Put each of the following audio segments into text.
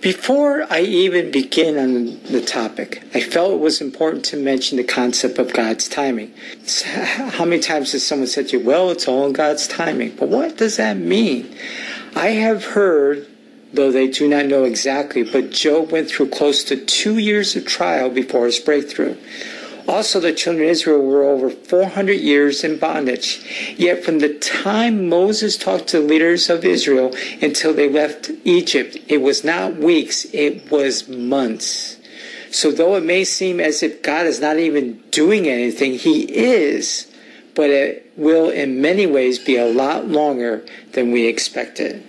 Before I even begin on the topic, I felt it was important to mention the concept of God's timing. How many times has someone said to you, well, it's all in God's timing? But what does that mean? I have heard, though they do not know exactly, but Job went through close to two years of trial before his breakthrough. Also, the children of Israel were over 400 years in bondage. Yet, from the time Moses talked to the leaders of Israel until they left Egypt, it was not weeks, it was months. So, though it may seem as if God is not even doing anything, He is, but it will in many ways be a lot longer than we expected.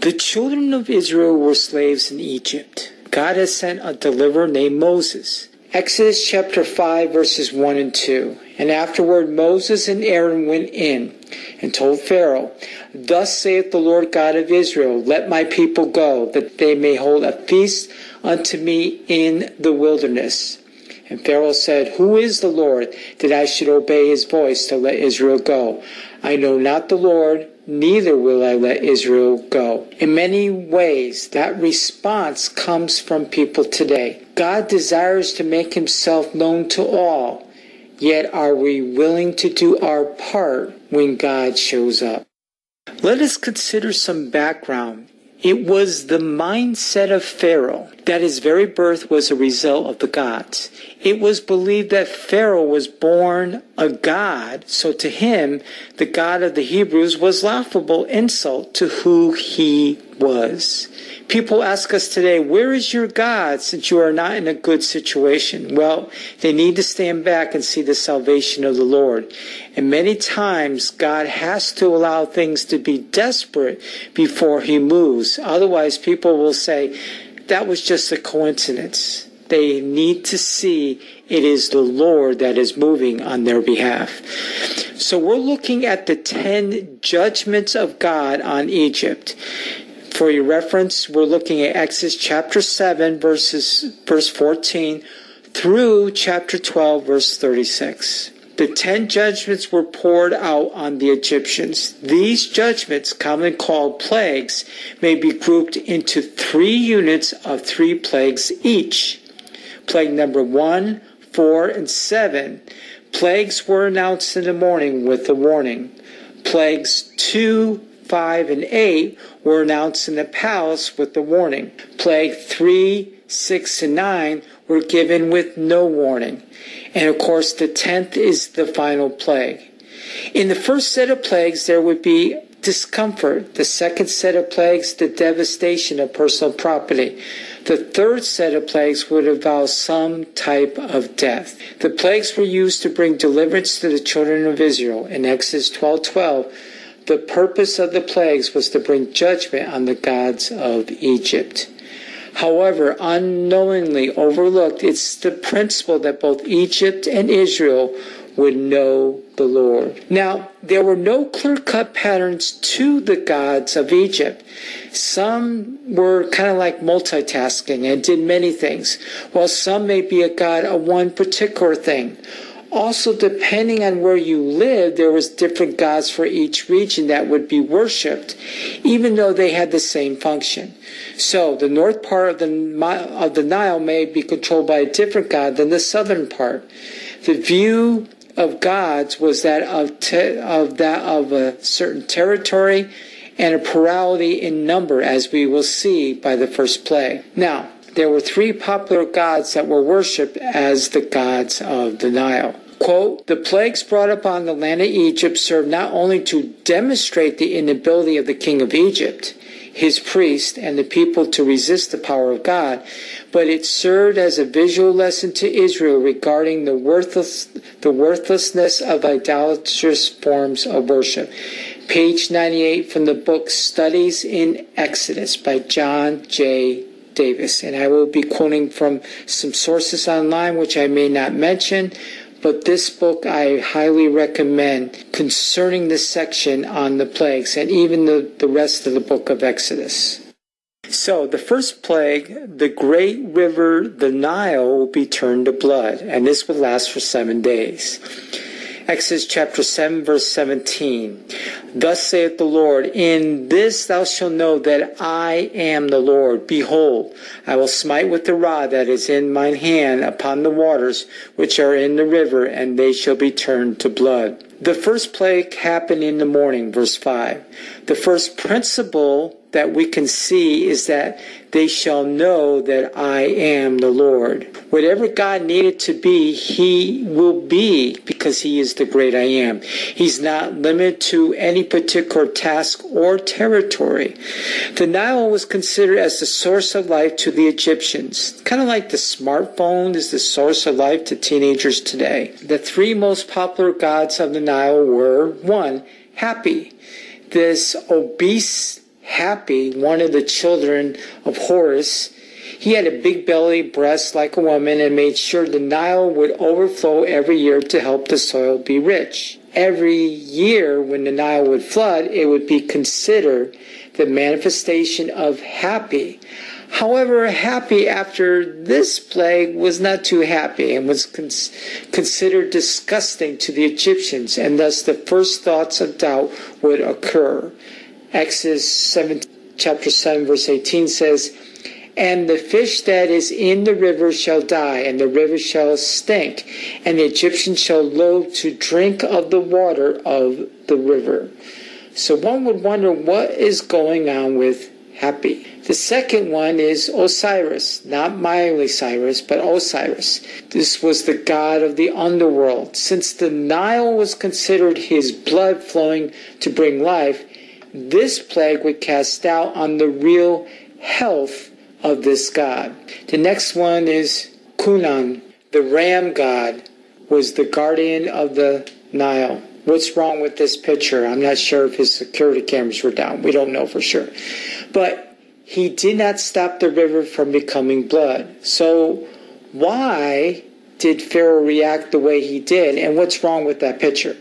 The children of Israel were slaves in Egypt. God has sent a deliverer named Moses. Exodus chapter 5, verses 1 and 2. And afterward Moses and Aaron went in and told Pharaoh, Thus saith the Lord God of Israel, Let my people go, that they may hold a feast unto me in the wilderness. And Pharaoh said, Who is the Lord, that I should obey his voice to let Israel go? I know not the Lord, neither will I let Israel go. In many ways, that response comes from people today. God desires to make himself known to all, yet are we willing to do our part when God shows up? Let us consider some background it was the mindset of Pharaoh that his very birth was a result of the gods. It was believed that Pharaoh was born a god, so to him, the God of the Hebrews was laughable insult to who he was. People ask us today, where is your God since you are not in a good situation? Well, they need to stand back and see the salvation of the Lord. And many times God has to allow things to be desperate before he moves. Otherwise, people will say, that was just a coincidence. They need to see it is the Lord that is moving on their behalf. So we're looking at the 10 judgments of God on Egypt. For your reference, we're looking at Exodus chapter 7, verses, verse 14 through chapter 12, verse 36. The ten judgments were poured out on the Egyptians. These judgments, commonly called plagues, may be grouped into three units of three plagues each. Plague number one, four, and seven. Plagues were announced in the morning with a warning. Plagues two, 5, and 8 were announced in the palace with the warning. Plague 3, 6, and 9 were given with no warning. And of course, the 10th is the final plague. In the first set of plagues, there would be discomfort. The second set of plagues, the devastation of personal property. The third set of plagues would involve some type of death. The plagues were used to bring deliverance to the children of Israel. In Exodus 12 12, the purpose of the plagues was to bring judgment on the gods of Egypt. However, unknowingly overlooked, it's the principle that both Egypt and Israel would know the Lord. Now, there were no clear cut patterns to the gods of Egypt. Some were kind of like multitasking and did many things, while some may be a god of one particular thing also depending on where you live there was different gods for each region that would be worshipped even though they had the same function. So the north part of the of the Nile may be controlled by a different god than the southern part. The view of gods was that of te- of that of a certain territory and a plurality in number as we will see by the first plague now there were three popular gods that were worshipped as the gods of the Nile. Quote, the plagues brought upon the land of Egypt served not only to demonstrate the inability of the king of Egypt, his priest, and the people to resist the power of God, but it served as a visual lesson to Israel regarding the worthless, the worthlessness of idolatrous forms of worship. Page 98 from the book Studies in Exodus by John J. Davis. And I will be quoting from some sources online, which I may not mention, but this book I highly recommend concerning this section on the plagues and even the, the rest of the book of Exodus. So, the first plague, the great river, the Nile, will be turned to blood, and this will last for seven days. Exodus chapter 7 verse 17. Thus saith the Lord, In this thou shalt know that I am the Lord. Behold, I will smite with the rod that is in mine hand upon the waters which are in the river, and they shall be turned to blood. The first plague happened in the morning, verse 5. The first principle that we can see is that they shall know that I am the Lord. Whatever God needed to be, He will be because He is the great I am. He's not limited to any particular task or territory. The Nile was considered as the source of life to the Egyptians, kind of like the smartphone is the source of life to teenagers today. The three most popular gods of the Nile were one, Hapi. This obese Hapi, one of the children of Horus, he had a big belly, breasts like a woman, and made sure the Nile would overflow every year to help the soil be rich. Every year, when the Nile would flood, it would be considered the manifestation of Hapi. However, Hapi after this plague was not too happy and was cons- considered disgusting to the Egyptians, and thus the first thoughts of doubt would occur. Exodus 7, chapter 7, verse 18 says, And the fish that is in the river shall die, and the river shall stink, and the Egyptians shall loathe to drink of the water of the river. So one would wonder what is going on with Hapi. The second one is Osiris, not Miley Cyrus, but Osiris. This was the god of the underworld. Since the Nile was considered his blood flowing to bring life, this plague would cast doubt on the real health of this god. The next one is Khnum, the ram god, was the guardian of the Nile. What's wrong with this picture? I'm not sure if his security cameras were down. We don't know for sure. But he did not stop the river from becoming blood. So, why did Pharaoh react the way he did? And what's wrong with that picture?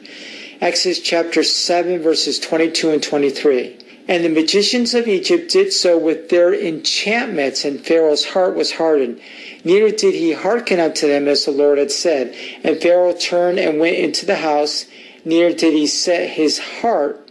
Exodus chapter 7, verses 22 and 23. And the magicians of Egypt did so with their enchantments, and Pharaoh's heart was hardened. Neither did he hearken unto them as the Lord had said. And Pharaoh turned and went into the house, neither did he set his heart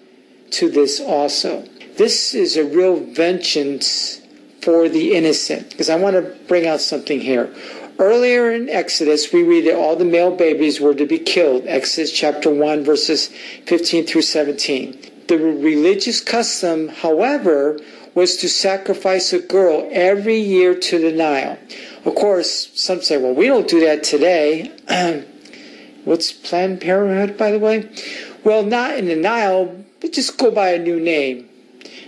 to this also. This is a real vengeance for the innocent, because I want to bring out something here. Earlier in Exodus, we read that all the male babies were to be killed. Exodus chapter 1, verses 15 through 17. The religious custom, however, was to sacrifice a girl every year to the Nile. Of course, some say, well, we don't do that today. What's Planned Parenthood, by the way? Well, not in the Nile, but just go by a new name.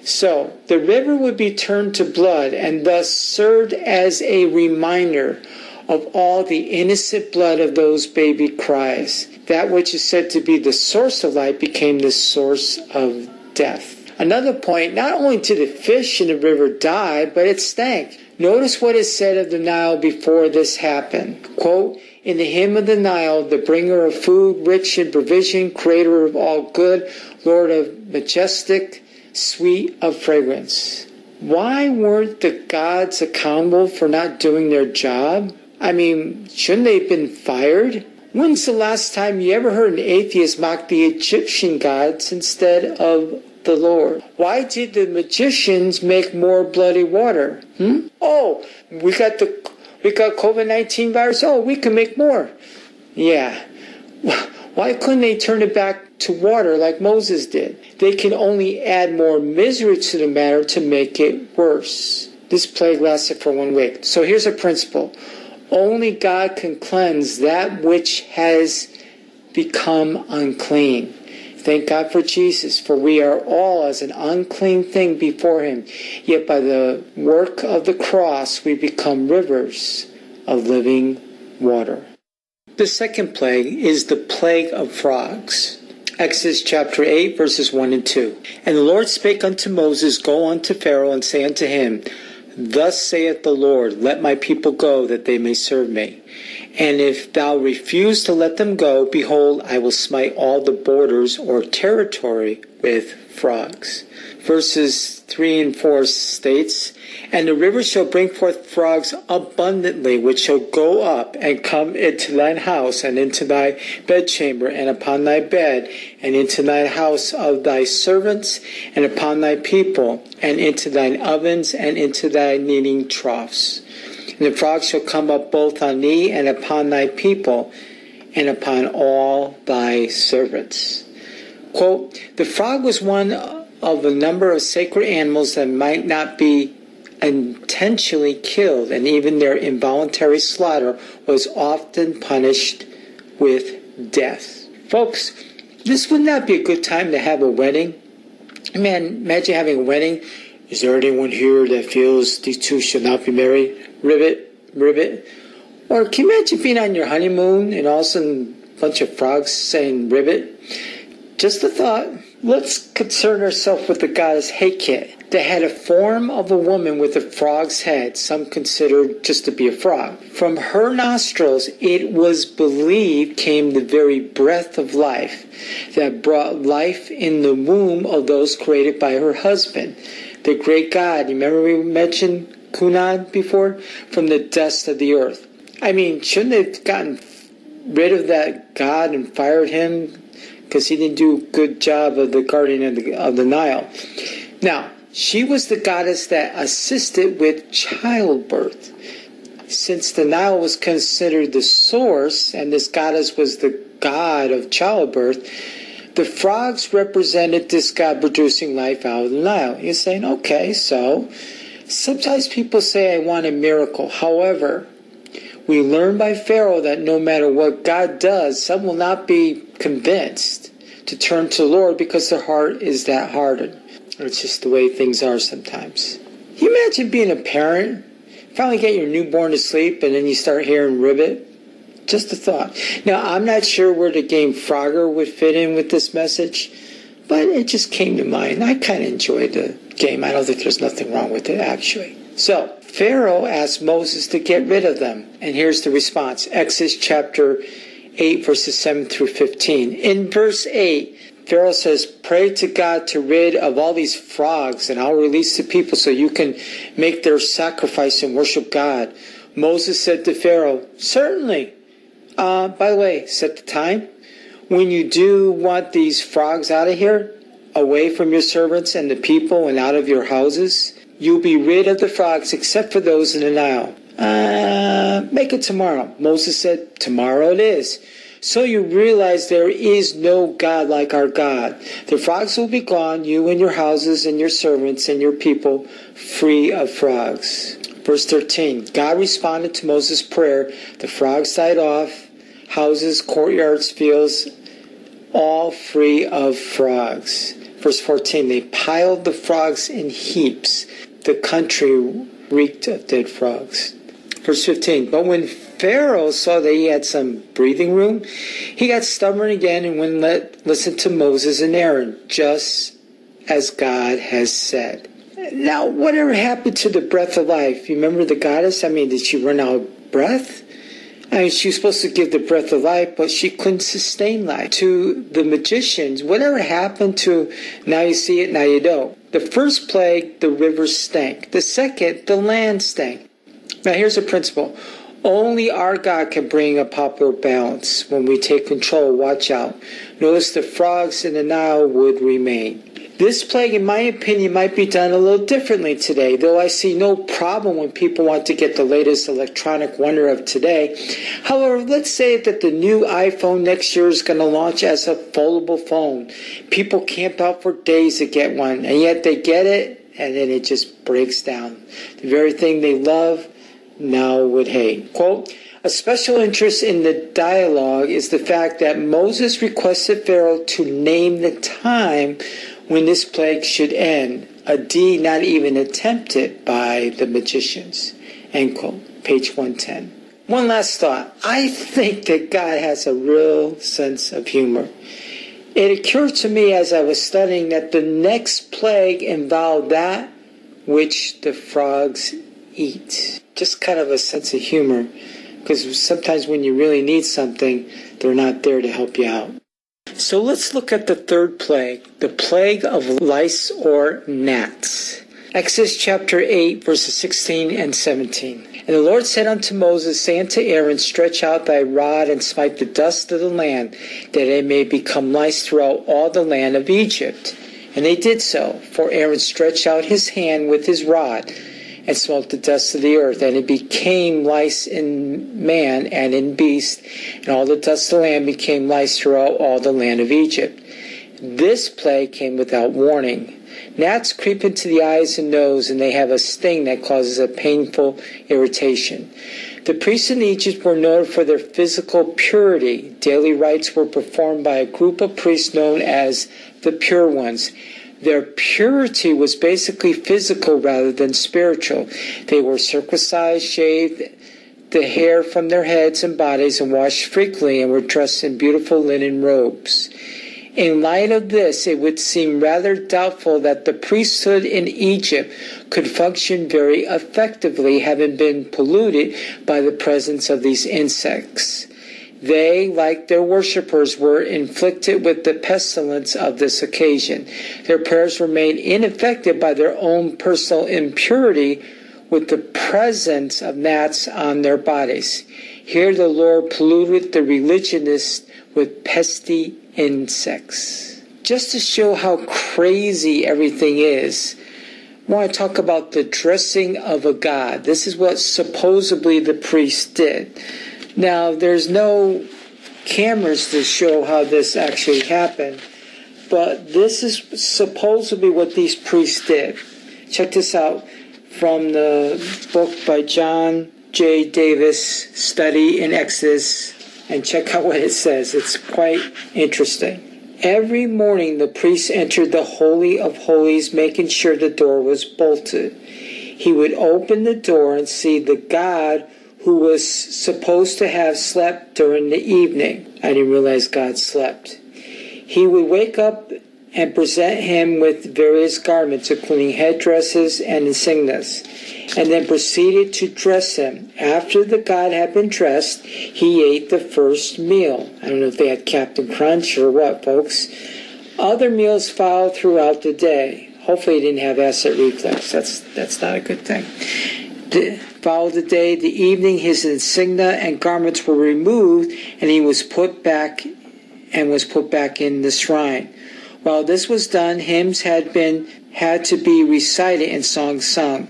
So, the river would be turned to blood and thus served as a reminder of all the innocent blood of those baby cries. That which is said to be the source of life became the source of death. Another point, not only did the fish in the river die, but it stank. Notice what is said of the Nile before this happened. Quote, in the hymn of the Nile, the bringer of food, rich in provision, creator of all good, Lord of majestic, sweet of fragrance. Why weren't the gods accountable for not doing their job? I mean, shouldn't they have been fired? When's the last time you ever heard an atheist mock the Egyptian gods instead of the Lord? Why did the magicians make more bloody water? Hmm? Oh, we got the we got COVID nineteen virus. Oh, we can make more. Yeah. Why couldn't they turn it back to water like Moses did? They can only add more misery to the matter to make it worse. This plague lasted for one week. So here's a principle. Only God can cleanse that which has become unclean. Thank God for Jesus, for we are all as an unclean thing before Him. Yet by the work of the cross, we become rivers of living water. The second plague is the plague of frogs. Exodus chapter 8, verses 1 and 2. And the Lord spake unto Moses, Go unto Pharaoh and say unto him, Thus saith the Lord, Let my people go, that they may serve me. And if thou refuse to let them go, behold, I will smite all the borders or territory with frogs. Verses 3 and 4 states, And the river shall bring forth frogs abundantly, which shall go up and come into thine house, and into thy bedchamber, and upon thy bed, and into thy house of thy servants, and upon thy people, and into thine ovens, and into thy kneading troughs. And the frogs shall come up both on thee, and upon thy people, and upon all thy servants. Quote, the frog was one of a number of sacred animals that might not be intentionally killed, and even their involuntary slaughter was often punished with death. Folks, this would not be a good time to have a wedding. Man, imagine having a wedding. Is there anyone here that feels these two should not be married? Ribbit, ribbit. Or can you imagine being on your honeymoon and all of a sudden a bunch of frogs saying ribbit? Just a thought. Let's concern ourselves with the goddess Hecate that had a form of a woman with a frog's head, some considered just to be a frog. From her nostrils, it was believed, came the very breath of life that brought life in the womb of those created by her husband. The great God, remember we mentioned Khnum before? From the dust of the earth. I mean, shouldn't they have gotten rid of that God and fired him because he didn't do a good job of the guardian of the, of the Nile. Now, she was the goddess that assisted with childbirth. Since the Nile was considered the source and this goddess was the god of childbirth, the frogs represented this god producing life out of the Nile. You're saying, okay, so sometimes people say, I want a miracle. However, we learn by Pharaoh that no matter what God does, some will not be convinced to turn to Lord because their heart is that hardened. It's just the way things are sometimes. Can you imagine being a parent, finally get your newborn to sleep, and then you start hearing ribbit? Just a thought. Now, I'm not sure where the game Frogger would fit in with this message, but it just came to mind. I kind of enjoyed the game. I don't think there's nothing wrong with it, actually. So, Pharaoh asked Moses to get rid of them. And here's the response Exodus chapter 8, verses 7 through 15. In verse 8, Pharaoh says, Pray to God to rid of all these frogs, and I'll release the people so you can make their sacrifice and worship God. Moses said to Pharaoh, Certainly. Uh, by the way, set the time. When you do want these frogs out of here, away from your servants and the people, and out of your houses, You'll be rid of the frogs except for those in the Nile. Uh, make it tomorrow. Moses said, Tomorrow it is. So you realize there is no God like our God. The frogs will be gone, you and your houses and your servants and your people free of frogs. Verse 13 God responded to Moses' prayer. The frogs died off, houses, courtyards, fields, all free of frogs. Verse 14 They piled the frogs in heaps the country reeked of dead frogs. Verse 15 But when Pharaoh saw that he had some breathing room, he got stubborn again and wouldn't let, listen to Moses and Aaron, just as God has said. Now, whatever happened to the breath of life? You remember the goddess? I mean, did she run out of breath? I mean, she was supposed to give the breath of life, but she couldn't sustain life. To the magicians, whatever happened to now you see it, now you don't. The first plague, the river stank. The second, the land stank. Now here's a principle. Only our God can bring a proper balance. When we take control, watch out. Notice the frogs in the Nile would remain. This plague, in my opinion, might be done a little differently today, though I see no problem when people want to get the latest electronic wonder of today. However, let's say that the new iPhone next year is going to launch as a foldable phone. People camp out for days to get one, and yet they get it, and then it just breaks down. The very thing they love now would hate. Quote, a special interest in the dialogue is the fact that Moses requested Pharaoh to name the time when this plague should end, a deed not even attempted by the magicians. End quote. Page 110. One last thought. I think that God has a real sense of humor. It occurred to me as I was studying that the next plague involved that which the frogs eat. Just kind of a sense of humor. Because sometimes when you really need something, they're not there to help you out. So let's look at the third plague, the plague of lice or gnats. Exodus chapter 8, verses 16 and 17. And the Lord said unto Moses, Say unto Aaron, Stretch out thy rod and smite the dust of the land, that it may become lice throughout all the land of Egypt. And they did so, for Aaron stretched out his hand with his rod and smote the dust of the earth, and it became lice in man and in beast, and all the dust of the land became lice throughout all the land of Egypt. This plague came without warning. Gnats creep into the eyes and nose, and they have a sting that causes a painful irritation. The priests in Egypt were noted for their physical purity. Daily rites were performed by a group of priests known as the Pure Ones. Their purity was basically physical rather than spiritual. They were circumcised, shaved the hair from their heads and bodies, and washed frequently, and were dressed in beautiful linen robes. In light of this, it would seem rather doubtful that the priesthood in Egypt could function very effectively, having been polluted by the presence of these insects. They, like their worshippers, were inflicted with the pestilence of this occasion. Their prayers remained ineffective by their own personal impurity with the presence of gnats on their bodies. Here the Lord polluted the religionists with pesty insects. Just to show how crazy everything is, I want to talk about the dressing of a god. This is what supposedly the priest did. Now, there's no cameras to show how this actually happened, but this is supposedly what these priests did. Check this out from the book by John J. Davis, Study in Exodus, and check out what it says. It's quite interesting. Every morning, the priest entered the Holy of Holies, making sure the door was bolted. He would open the door and see the God who was supposed to have slept during the evening. I didn't realize God slept. He would wake up and present him with various garments, including headdresses and insignias, and then proceeded to dress him. After the god had been dressed, he ate the first meal. I don't know if they had Captain Crunch or what, folks. Other meals followed throughout the day. Hopefully, he didn't have acid reflux. That's that's not a good thing. The, followed the day, the evening, his insignia and garments were removed, and he was put back and was put back in the shrine. While this was done, hymns had been had to be recited and songs sung.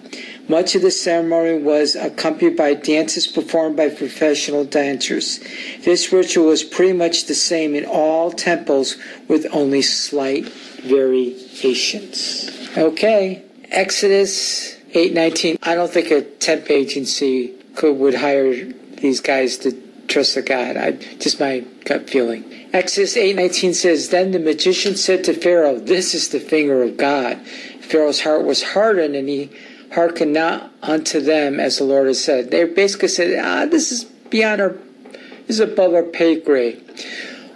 Much of the ceremony was accompanied by dances performed by professional dancers. This ritual was pretty much the same in all temples with only slight variations. Okay, Exodus 819. I don't think a temp agency could would hire these guys to trust a God. I just my gut feeling. Exodus 8:19 says, "Then the magician said to Pharaoh, This is the finger of God." Pharaoh's heart was hardened, and he hearkened not unto them as the Lord had said. They basically said, "Ah, this is beyond our, this is above our pay grade."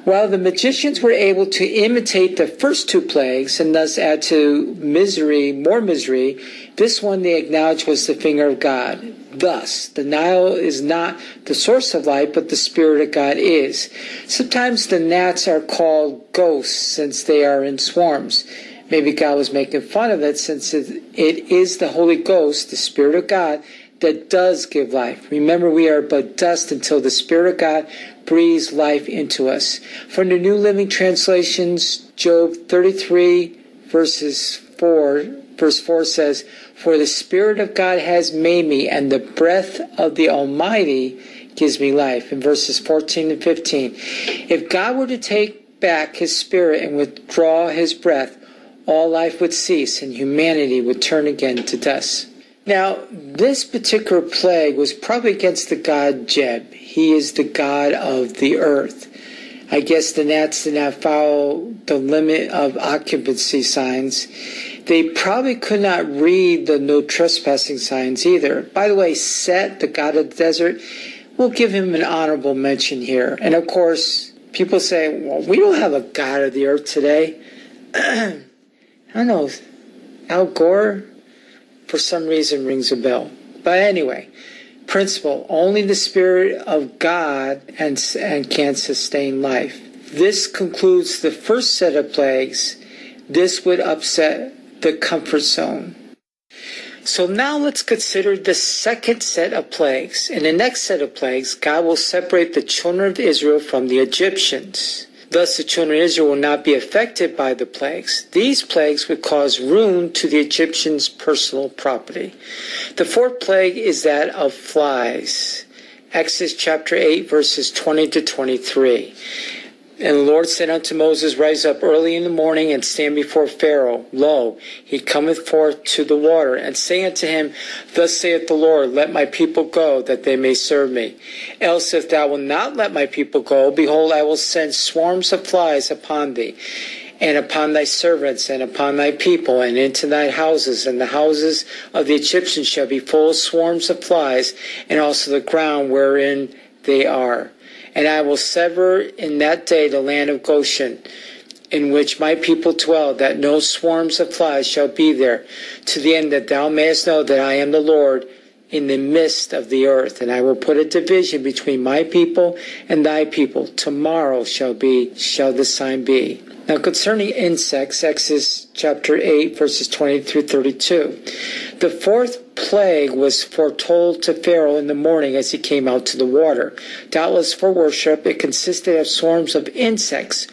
While the magicians were able to imitate the first two plagues and thus add to misery more misery, this one they acknowledged was the finger of God. Thus, the Nile is not the source of life, but the Spirit of God is. Sometimes the gnats are called ghosts since they are in swarms. Maybe God was making fun of it since it, it is the Holy Ghost, the Spirit of God, that does give life. Remember, we are but dust until the Spirit of God breathes life into us. From the New Living Translations, Job 33, verses 4, verse 4 says, For the Spirit of God has made me, and the breath of the Almighty gives me life. In verses 14 and 15, if God were to take back his Spirit and withdraw his breath, all life would cease and humanity would turn again to dust. Now, this particular plague was probably against the god Geb. He is the god of the earth. I guess the gnats did not follow the limit of occupancy signs. They probably could not read the no trespassing signs either. By the way, Set, the god of the desert, we'll give him an honorable mention here. And of course, people say, well, we don't have a god of the earth today. I don't know. Al Gore, for some reason rings a bell. But anyway, principle only the Spirit of God and, and can sustain life. this concludes the first set of plagues. This would upset the comfort zone. So now let's consider the second set of plagues. In the next set of plagues, God will separate the children of Israel from the Egyptians. Thus, the children of Israel will not be affected by the plagues. These plagues would cause ruin to the Egyptians' personal property. The fourth plague is that of flies. Exodus chapter 8, verses 20 to 23. And the Lord said unto Moses, Rise up early in the morning and stand before Pharaoh. Lo, he cometh forth to the water. And say unto him, Thus saith the Lord, Let my people go, that they may serve me. Else if thou wilt not let my people go, behold, I will send swarms of flies upon thee and upon thy servants and upon thy people and into thy houses and the houses of the Egyptians shall be full of swarms of flies and also the ground wherein they are and I will sever in that day the land of Goshen, in which my people dwell, that no swarms of flies shall be there, to the end that thou mayest know that I am the Lord in the midst of the earth, and I will put a division between my people and thy people. Tomorrow shall be shall the sign be. Now concerning insects, Exodus chapter 8, verses 20 through 32. The fourth plague was foretold to Pharaoh in the morning as he came out to the water. Doubtless for worship, it consisted of swarms of insects.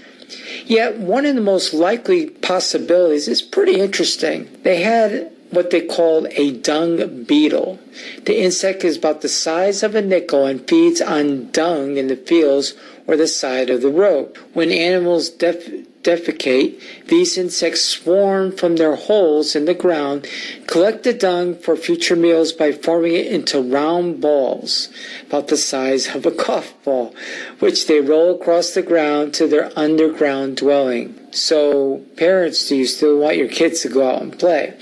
Yet one of the most likely possibilities is pretty interesting. They had what they called a dung beetle. The insect is about the size of a nickel and feeds on dung in the fields or the side of the road. When animals def- defecate, these insects swarm from their holes in the ground, collect the dung for future meals by forming it into round balls about the size of a golf ball, which they roll across the ground to their underground dwelling. So, parents, do you still want your kids to go out and play?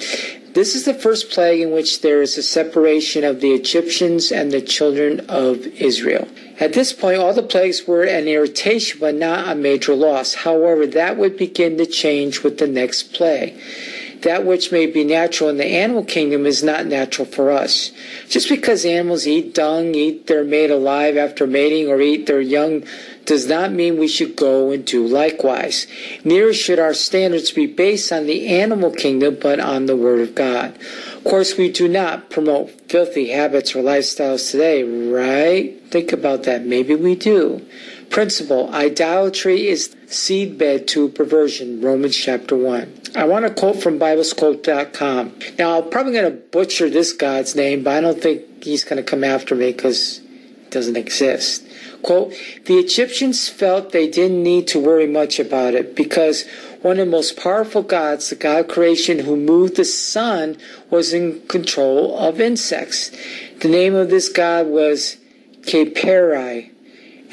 This is the first plague in which there is a separation of the Egyptians and the children of Israel. At this point, all the plagues were an irritation, but not a major loss. However, that would begin to change with the next plague. That which may be natural in the animal kingdom is not natural for us. Just because animals eat dung, eat their mate alive after mating, or eat their young does not mean we should go and do likewise. Neither should our standards be based on the animal kingdom, but on the Word of God. Of course, we do not promote filthy habits or lifestyles today, right? Think about that. Maybe we do. Principle idolatry is seedbed to perversion, Romans chapter 1. I want to quote from BiblesQuote.com. Now, I'm probably going to butcher this God's name, but I don't think he's going to come after me because it doesn't exist. Quote, the Egyptians felt they didn't need to worry much about it because one of the most powerful gods, the God creation who moved the sun, was in control of insects. The name of this god was Khepri.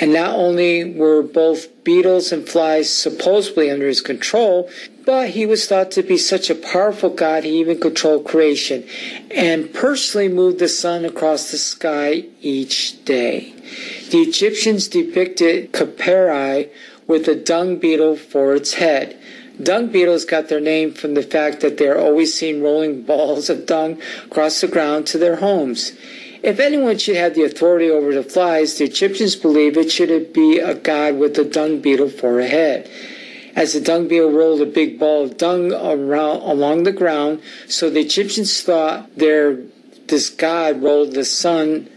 And not only were both beetles and flies supposedly under his control, but he was thought to be such a powerful God, he even controlled creation and personally moved the sun across the sky each day. The Egyptians depicted Khepri with a dung beetle for its head. Dung beetles got their name from the fact that they are always seen rolling balls of dung across the ground to their homes. If anyone should have the authority over the flies, the Egyptians believed it should be a god with a dung beetle for a head. As the dung beetle rolled a big ball of dung around, along the ground, so the Egyptians thought their this god rolled the sun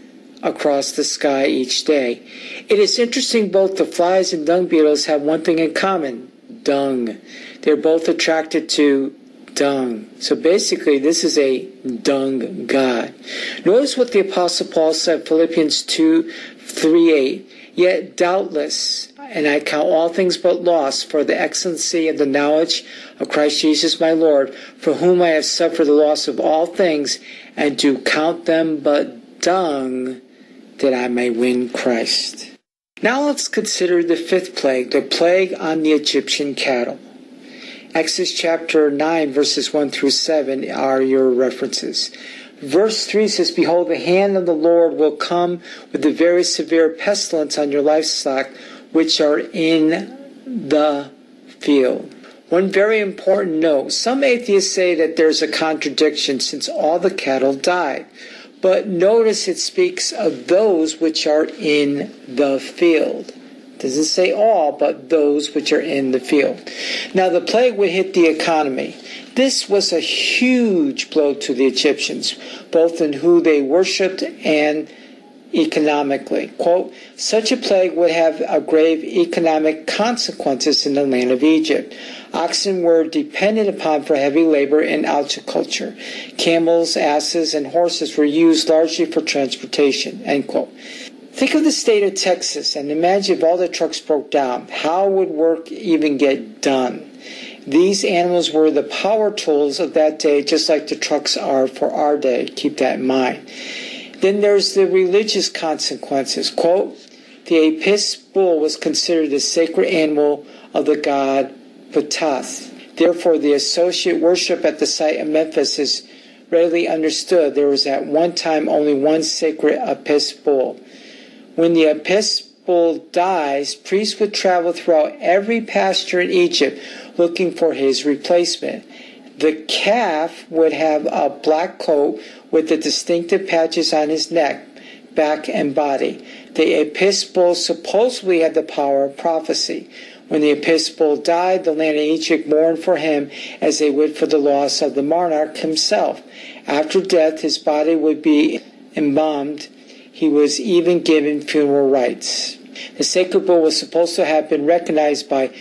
across the sky each day. It is interesting both the flies and dung beetles have one thing in common dung. They're both attracted to dung. So basically, this is a dung god. Notice what the Apostle Paul said, Philippians 2 3 8. Yet doubtless, and I count all things but loss for the excellency of the knowledge of Christ Jesus my Lord, for whom I have suffered the loss of all things, and do count them but dung that I may win Christ. Now let's consider the fifth plague, the plague on the Egyptian cattle. Exodus chapter 9, verses 1 through 7 are your references. Verse 3 says, Behold, the hand of the Lord will come with a very severe pestilence on your livestock, which are in the field. One very important note some atheists say that there's a contradiction since all the cattle died. But notice it speaks of those which are in the field. doesn't say all, but those which are in the field. Now the plague would hit the economy. This was a huge blow to the Egyptians, both in who they worshipped and economically. Quote, such a plague would have a grave economic consequences in the land of Egypt. Oxen were depended upon for heavy labor in agriculture. Camels, asses, and horses were used largely for transportation. End quote. Think of the state of Texas and imagine if all the trucks broke down. How would work even get done? These animals were the power tools of that day, just like the trucks are for our day. Keep that in mind. Then there's the religious consequences. Quote, the Apis bull was considered the sacred animal of the god Ptah. Therefore, the associate worship at the site of Memphis is readily understood. There was at one time only one sacred Apis bull. When the Apis bull dies, priests would travel throughout every pasture in Egypt looking for his replacement. The calf would have a black coat with the distinctive patches on his neck, back, and body. The Apis bull supposedly had the power of prophecy. When the Apis bull died, the land of Egypt mourned for him as they would for the loss of the monarch himself. After death, his body would be embalmed. He was even given funeral rites. The sacred bull was supposed to have been recognized by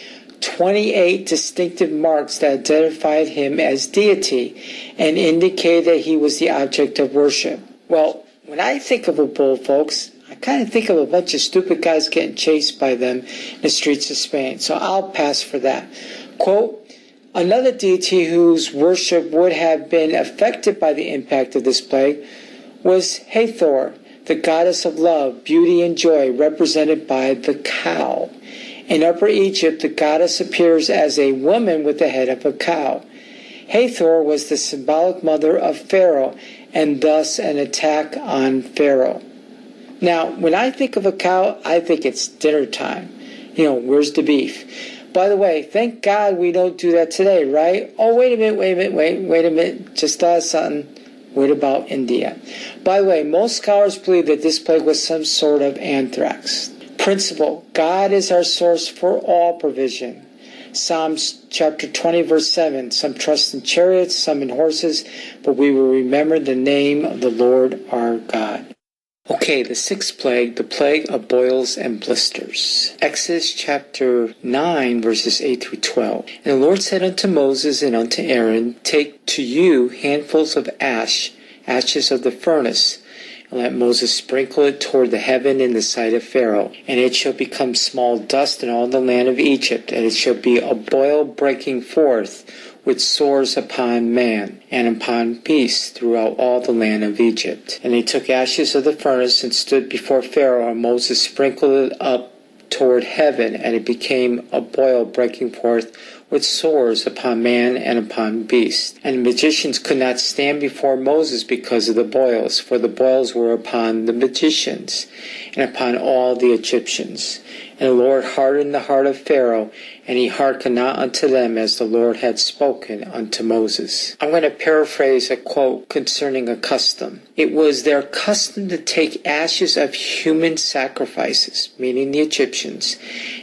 28 distinctive marks that identified him as deity and indicated that he was the object of worship. Well, when I think of a bull, folks, I kind of think of a bunch of stupid guys getting chased by them in the streets of Spain. So I'll pass for that. Quote, another deity whose worship would have been affected by the impact of this plague was Hathor, the goddess of love, beauty, and joy, represented by the cow. In Upper Egypt, the goddess appears as a woman with the head of a cow. Hathor was the symbolic mother of Pharaoh and thus an attack on Pharaoh. Now, when I think of a cow, I think it's dinner time. You know, where's the beef? By the way, thank God we don't do that today, right? Oh, wait a minute, wait a minute, wait, wait a minute. Just thought of something. What about India? By the way, most scholars believe that this plague was some sort of anthrax principle God is our source for all provision. Psalms chapter 20, verse 7 Some trust in chariots, some in horses, but we will remember the name of the Lord our God. Okay, the sixth plague, the plague of boils and blisters. Exodus chapter 9, verses 8 through 12. And the Lord said unto Moses and unto Aaron, Take to you handfuls of ash, ashes of the furnace, let Moses sprinkle it toward the heaven in the sight of Pharaoh. And it shall become small dust in all the land of Egypt, and it shall be a boil breaking forth with sores upon man and upon beasts throughout all the land of Egypt. And they took ashes of the furnace and stood before Pharaoh, and Moses sprinkled it up toward heaven, and it became a boil breaking forth with sores upon man and upon beast. And the magicians could not stand before Moses because of the boils, for the boils were upon the magicians and upon all the Egyptians. And the Lord hardened the heart of Pharaoh, and he hearkened not unto them as the Lord had spoken unto Moses. I'm going to paraphrase a quote concerning a custom. It was their custom to take ashes of human sacrifices, meaning the Egyptians,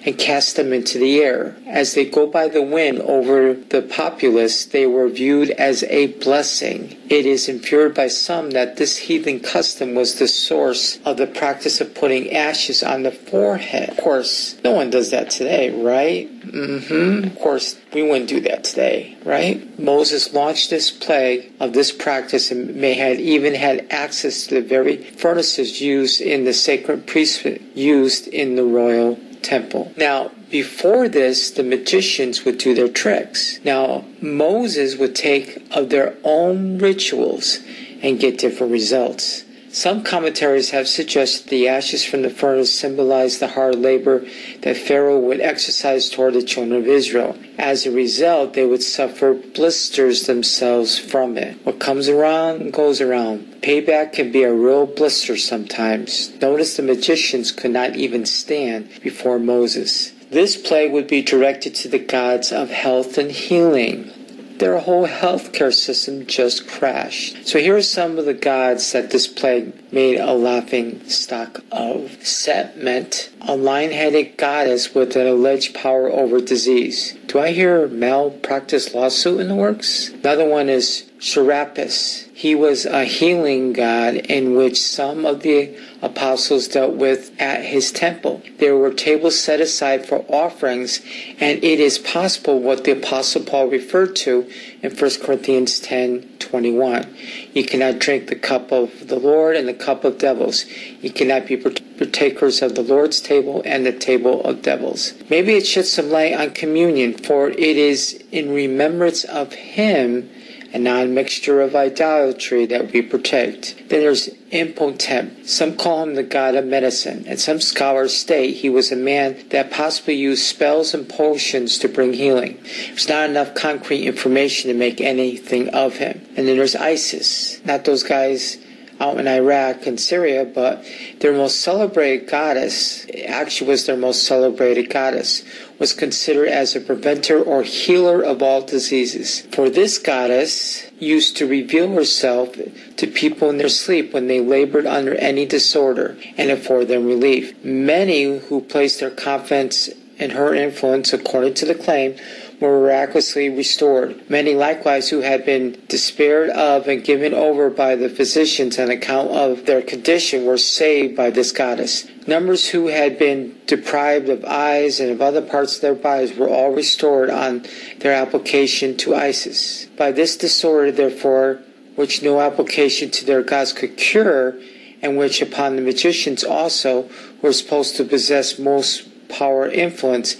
and cast them into the air. As they go by the wind over the populace, they were viewed as a blessing. It is inferred by some that this heathen custom was the source of the practice of putting ashes on the forehead. Of course, no one does that today, right? Mm-hmm. Of course, we wouldn't do that today, right? Moses launched this plague of this practice and may have even had access to the very furnaces used in the sacred priesthood used in the royal temple. Now, before this, the magicians would do their tricks. Now, Moses would take of their own rituals and get different results. Some commentaries have suggested the ashes from the furnace symbolize the hard labor that Pharaoh would exercise toward the children of Israel. As a result, they would suffer blisters themselves from it. What comes around goes around. Payback can be a real blister sometimes. Notice the magicians could not even stand before Moses. This plague would be directed to the gods of health and healing. Their whole healthcare system just crashed. So here are some of the gods that this plague made a laughing stock of. Sekhmet a lion-headed goddess with an alleged power over disease. Do I hear malpractice lawsuit in the works? Another one is Serapis. He was a healing god in which some of the apostles dealt with at his temple. There were tables set aside for offerings, and it is possible what the apostle Paul referred to in 1 Corinthians 10 21. You cannot drink the cup of the Lord and the cup of devils. You cannot be partakers of the Lord's table and the table of devils. Maybe it sheds some light on communion, for it is in remembrance of him a non-mixture of idolatry that we protect. Then there's Imhotep. Some call him the god of medicine, and some scholars state he was a man that possibly used spells and potions to bring healing. There's not enough concrete information to make anything of him. And then there's Isis. Not those guys out in Iraq and Syria, but their most celebrated goddess, actually was their most celebrated goddess, was considered as a preventer or healer of all diseases. For this goddess used to reveal herself to people in their sleep when they labored under any disorder and afford them relief. Many who placed their confidence in her influence, according to the claim, were miraculously restored. Many likewise who had been despaired of and given over by the physicians on account of their condition were saved by this goddess. Numbers who had been deprived of eyes and of other parts of their bodies were all restored on their application to Isis. By this disorder, therefore, which no application to their gods could cure, and which upon the magicians also were supposed to possess most power influence,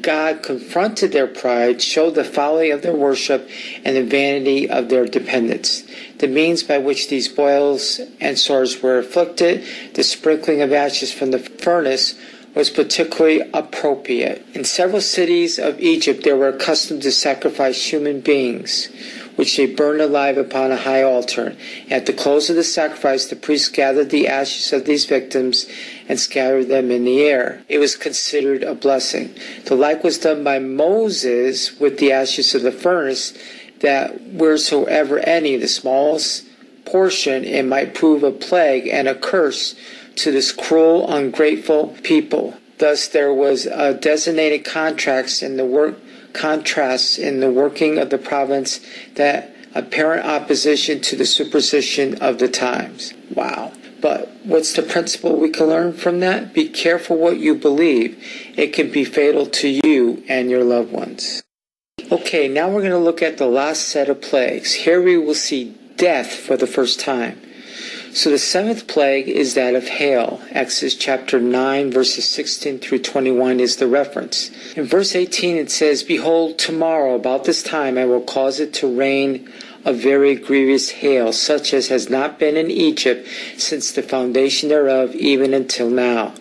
God confronted their pride, showed the folly of their worship, and the vanity of their dependence. The means by which these boils and sores were afflicted, the sprinkling of ashes from the furnace, was particularly appropriate. In several cities of Egypt, they were accustomed to sacrifice human beings which they burned alive upon a high altar. At the close of the sacrifice, the priests gathered the ashes of these victims and scattered them in the air. It was considered a blessing. The like was done by Moses with the ashes of the furnace, that wheresoever any, the smallest portion, it might prove a plague and a curse to this cruel, ungrateful people. Thus, there was a designated contract in the work contrasts in the working of the province that apparent opposition to the superstition of the times. Wow. But what's the principle we can learn from that? Be careful what you believe. It can be fatal to you and your loved ones. Okay, now we're going to look at the last set of plagues. Here we will see death for the first time. So the seventh plague is that of hail. Exodus chapter 9, verses 16 through 21 is the reference. In verse 18 it says, Behold, tomorrow about this time I will cause it to rain a very grievous hail, such as has not been in Egypt since the foundation thereof, even until now.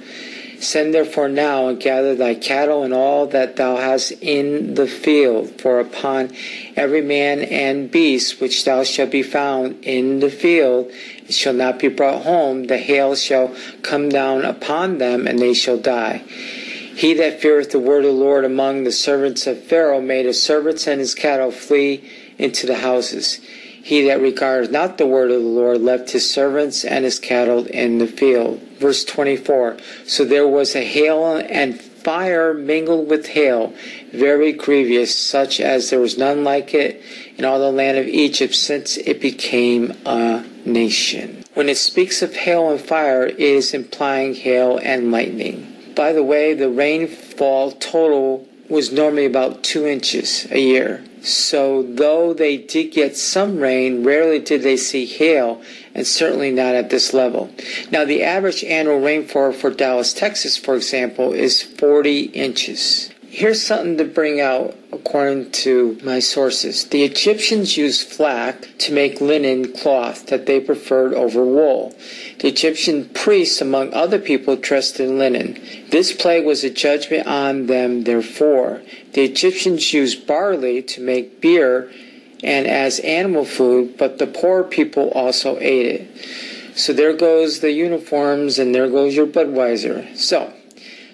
Send therefore now and gather thy cattle and all that thou hast in the field, for upon every man and beast which thou shalt be found in the field, it shall not be brought home, the hail shall come down upon them, and they shall die. He that feareth the word of the Lord among the servants of Pharaoh made his servants and his cattle flee into the houses. He that regarded not the word of the Lord left his servants and his cattle in the field. Verse 24. So there was a hail and fire mingled with hail, very grievous, such as there was none like it in all the land of Egypt since it became a nation. When it speaks of hail and fire, it is implying hail and lightning. By the way, the rainfall total was normally about two inches a year. So, though they did get some rain, rarely did they see hail, and certainly not at this level. Now, the average annual rainfall for Dallas, Texas, for example, is 40 inches. Here's something to bring out according to my sources. The Egyptians used flax to make linen cloth that they preferred over wool. The Egyptian priests, among other people, dressed in linen. This plague was a judgment on them, therefore. The Egyptians used barley to make beer and as animal food, but the poor people also ate it. So there goes the uniforms and there goes your Budweiser. So,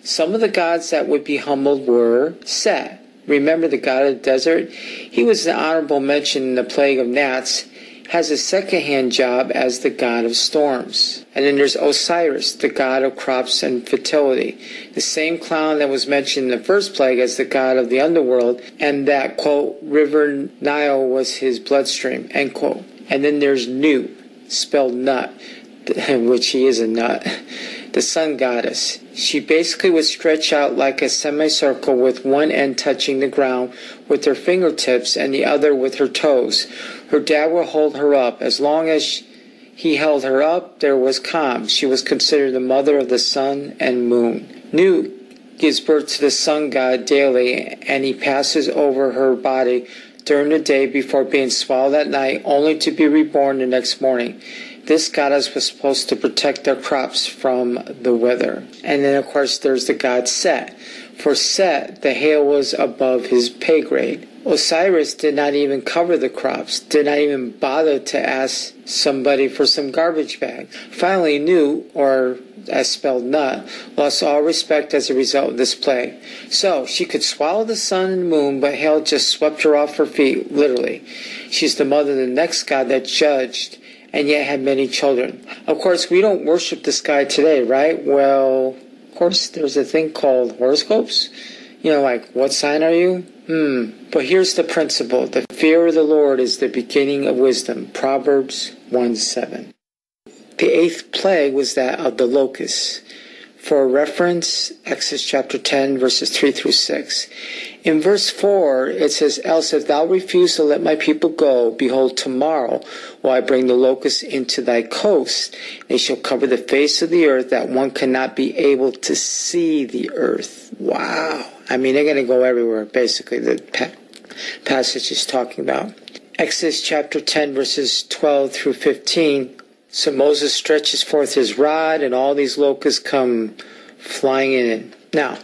some of the gods that would be humbled were Set. Remember the God of the desert? He was an honorable mention in the plague of gnats, has a second-hand job as the god of storms. And then there's Osiris, the god of crops and fertility. The same clown that was mentioned in the first plague as the god of the underworld, and that, quote, river Nile was his bloodstream, end quote. And then there's Nu, spelled nut, which he is a nut the sun goddess. She basically would stretch out like a semicircle with one end touching the ground with her fingertips and the other with her toes. Her dad would hold her up. As long as he held her up, there was calm. She was considered the mother of the sun and moon. Nu gives birth to the sun god daily, and he passes over her body during the day before being swallowed at night, only to be reborn the next morning. This goddess was supposed to protect their crops from the weather. And then, of course, there's the god Set. For Set, the hail was above his pay grade. Osiris did not even cover the crops, did not even bother to ask somebody for some garbage bag. Finally, Nu, or as spelled nut, lost all respect as a result of this plague. So she could swallow the sun and moon, but hail just swept her off her feet, literally. She's the mother of the next god that judged and yet had many children. Of course, we don't worship this guy today, right? Well, of course, there's a thing called horoscopes. You know, like, what sign are you? Hmm. But here's the principle the fear of the Lord is the beginning of wisdom. Proverbs 1 7. The eighth plague was that of the locusts. For reference, Exodus chapter 10, verses 3 through 6. In verse 4, it says, Else if thou refuse to let my people go, behold, tomorrow will I bring the locusts into thy coast. They shall cover the face of the earth, that one cannot be able to see the earth. Wow. I mean, they're going to go everywhere, basically, the passage is talking about. Exodus chapter 10, verses 12 through 15 so Moses stretches forth his rod, and all these locusts come flying in. Now,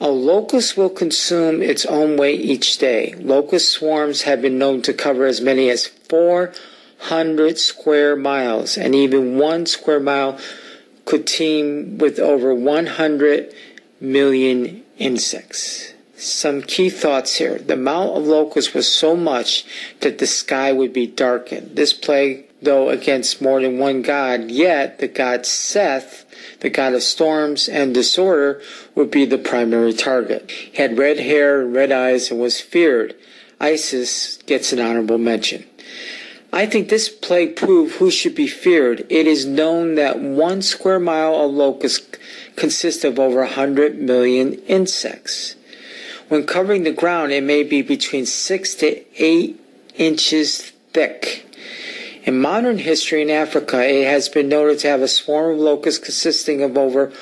a locust will consume its own weight each day. Locust swarms have been known to cover as many as 400 square miles, and even one square mile could teem with over 100 million insects. Some key thoughts here. The amount of locusts was so much that the sky would be darkened. This plague though against more than one god, yet the god Seth, the god of storms and disorder, would be the primary target. He had red hair and red eyes and was feared. Isis gets an honorable mention. I think this plague proved who should be feared. It is known that one square mile of locusts consists of over 100 million insects. When covering the ground, it may be between 6 to 8 inches thick. In modern history in Africa, it has been noted to have a swarm of locusts consisting of over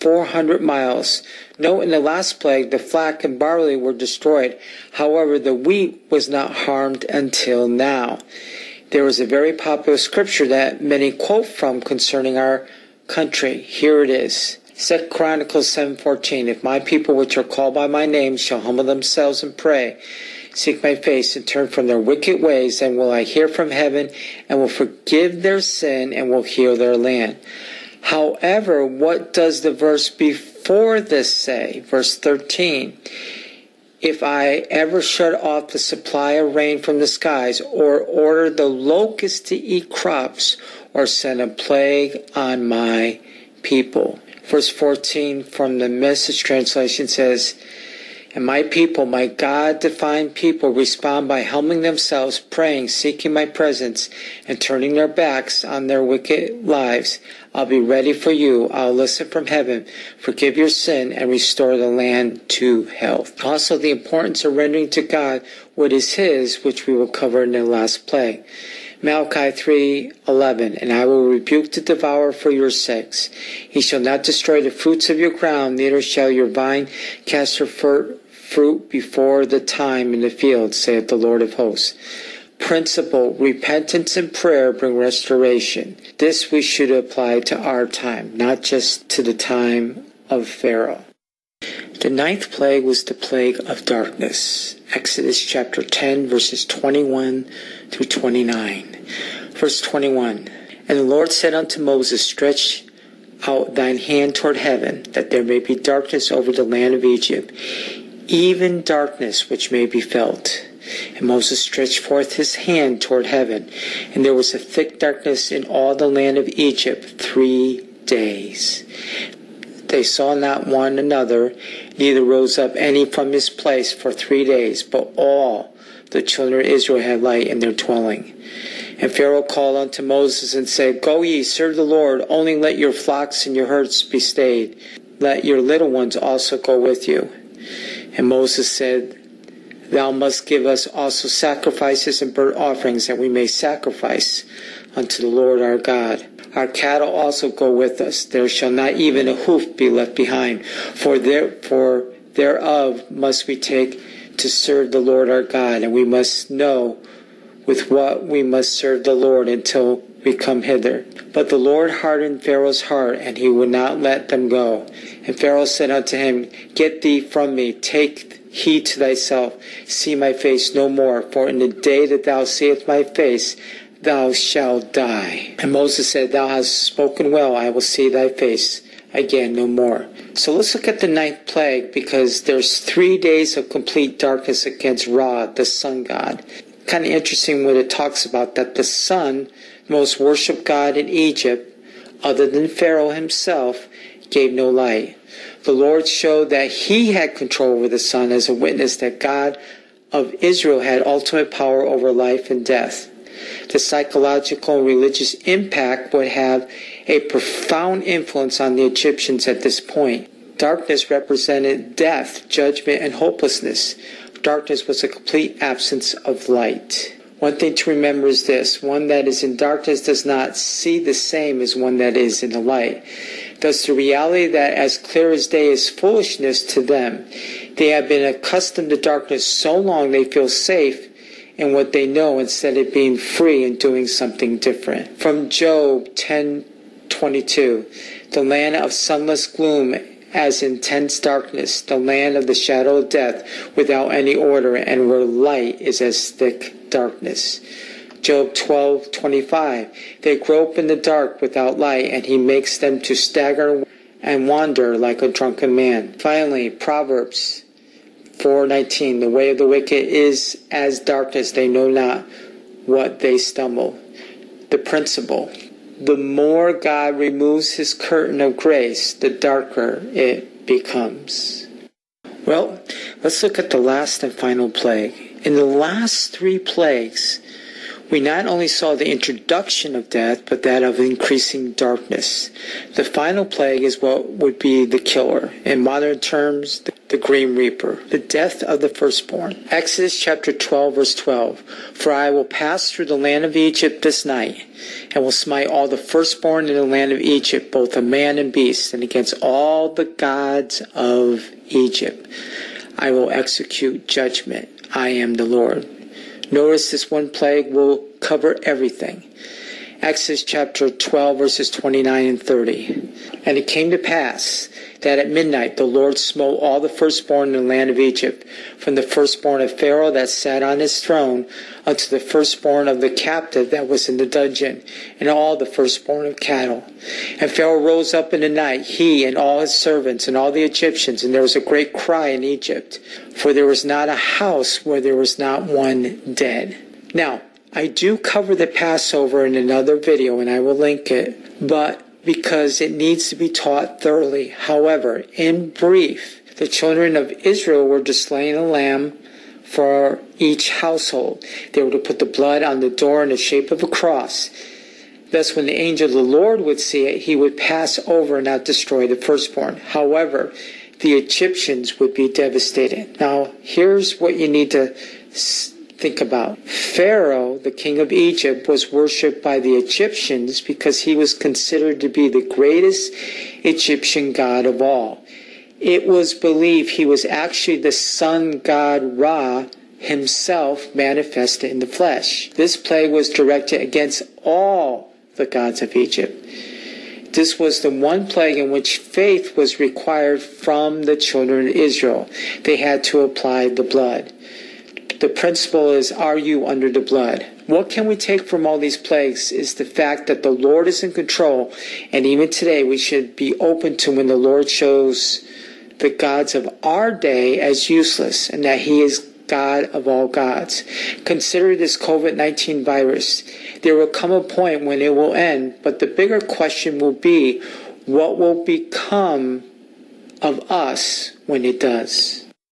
400 miles. Note in the last plague, the flax and barley were destroyed. However, the wheat was not harmed until now. There is a very popular scripture that many quote from concerning our country. Here it is. 2 Chronicles 7:14 If my people which are called by my name shall humble themselves and pray seek my face and turn from their wicked ways, then will I hear from heaven and will forgive their sin and will heal their land. However, what does the verse before this say? Verse 13. If I ever shut off the supply of rain from the skies, or order the locusts to eat crops, or send a plague on my people. Verse 14 from the message translation says, and my people, my God defined people, respond by helming themselves, praying, seeking my presence, and turning their backs on their wicked lives. I'll be ready for you. I'll listen from heaven, forgive your sin, and restore the land to health. Also, the importance of rendering to God what is His, which we will cover in the last plague. Malachi 3:11 And I will rebuke the devourer for your sakes. He shall not destroy the fruits of your ground, neither shall your vine cast her fruit before the time in the field, saith the Lord of hosts. Principle, repentance and prayer bring restoration. This we should apply to our time, not just to the time of Pharaoh. The ninth plague was the plague of darkness. Exodus chapter 10, verses 21 through 29. Verse 21 And the Lord said unto Moses, Stretch out thine hand toward heaven, that there may be darkness over the land of Egypt, even darkness which may be felt. And Moses stretched forth his hand toward heaven, and there was a thick darkness in all the land of Egypt three days. They saw not one another, neither rose up any from his place for three days, but all the children of Israel had light in their dwelling. And Pharaoh called unto Moses and said, Go ye, serve the Lord, only let your flocks and your herds be stayed. Let your little ones also go with you. And Moses said, Thou must give us also sacrifices and burnt offerings, that we may sacrifice unto the Lord our God. Our cattle also go with us. There shall not even a hoof be left behind. For there, for thereof must we take to serve the Lord our God, and we must know with what we must serve the Lord until we come hither. But the Lord hardened Pharaoh's heart, and he would not let them go. And Pharaoh said unto him, Get thee from me, take heed to thyself, see my face no more, for in the day that thou seest my face, thou shalt die. And Moses said, Thou hast spoken well, I will see thy face again no more. So let's look at the ninth plague because there's three days of complete darkness against Ra, the sun god. Kind of interesting when it talks about that the sun, most worshipped god in Egypt, other than Pharaoh himself, gave no light. The Lord showed that he had control over the sun as a witness that God of Israel had ultimate power over life and death. The psychological and religious impact would have a profound influence on the Egyptians at this point. Darkness represented death, judgment, and hopelessness. Darkness was a complete absence of light. One thing to remember is this one that is in darkness does not see the same as one that is in the light. Thus, the reality that as clear as day is foolishness to them. They have been accustomed to darkness so long they feel safe in what they know instead of being free and doing something different. From Job 10:22, the land of sunless gloom as intense darkness, the land of the shadow of death without any order, and where light is as thick darkness. Job 12:25. They grope in the dark without light, and he makes them to stagger and wander like a drunken man. Finally, Proverbs 4:19. The way of the wicked is as darkness; they know not what they stumble. The principle: the more God removes his curtain of grace, the darker it becomes. Well, let's look at the last and final plague. In the last three plagues, we not only saw the introduction of death, but that of increasing darkness. The final plague is what would be the killer. In modern terms, the, the Grim Reaper, the death of the firstborn. Exodus chapter 12, verse 12. For I will pass through the land of Egypt this night, and will smite all the firstborn in the land of Egypt, both of man and beast, and against all the gods of Egypt. I will execute judgment. I am the Lord. Notice this one plague will cover everything. Exodus chapter 12, verses 29 and 30. And it came to pass that at midnight the Lord smote all the firstborn in the land of Egypt, from the firstborn of Pharaoh that sat on his throne unto the firstborn of the captive that was in the dungeon, and all the firstborn of cattle. And Pharaoh rose up in the night, he and all his servants and all the Egyptians, and there was a great cry in Egypt, for there was not a house where there was not one dead. Now, I do cover the Passover in another video, and I will link it, but because it needs to be taught thoroughly. However, in brief, the children of Israel were to slay a lamb for each household. They were to put the blood on the door in the shape of a cross. Thus, when the angel of the Lord would see it, he would pass over and not destroy the firstborn. However, the Egyptians would be devastated. Now, here's what you need to think about. Pharaoh, the king of Egypt, was worshipped by the Egyptians because he was considered to be the greatest Egyptian god of all. It was believed he was actually the sun god Ra himself manifested in the flesh. This plague was directed against all the gods of Egypt. This was the one plague in which faith was required from the children of Israel. They had to apply the blood. The principle is, are you under the blood? What can we take from all these plagues is the fact that the Lord is in control, and even today we should be open to when the Lord shows the gods of our day as useless and that he is God of all gods. Consider this COVID 19 virus. There will come a point when it will end, but the bigger question will be what will become of us when it does.